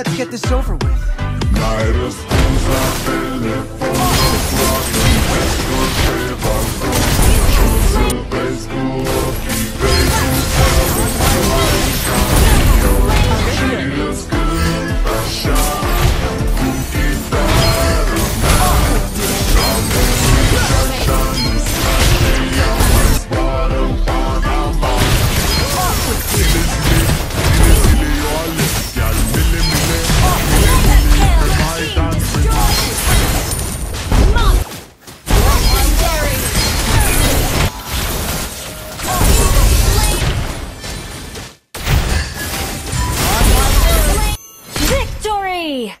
let's get this over with. Night Yay!